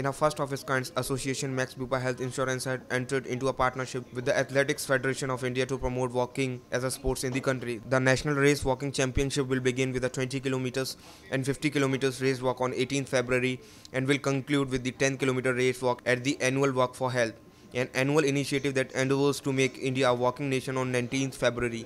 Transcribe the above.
In a first of its kind association, Max Bupa Health Insurance had entered into a partnership with the Athletics Federation of India to promote walking as a sport in the country. The National Race Walking Championship will begin with a 20 kilometers and 50 kilometers race walk on 18th February and will conclude with the 10 kilometer race walk at the annual Walk for Health, an annual initiative that endeavors to make India a walking nation on 19th February.